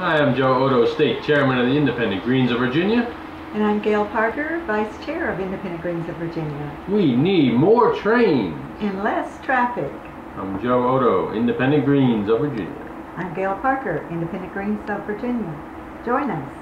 Hi, I'm Joe Oddo, State Chairman of the Independent Greens of Virginia. And I'm Gail Parker, Vice Chair of Independent Greens of Virginia. We need more trains. And less traffic. I'm Joe Oddo, Independent Greens of Virginia. I'm Gail Parker, Independent Greens of Virginia. Join us.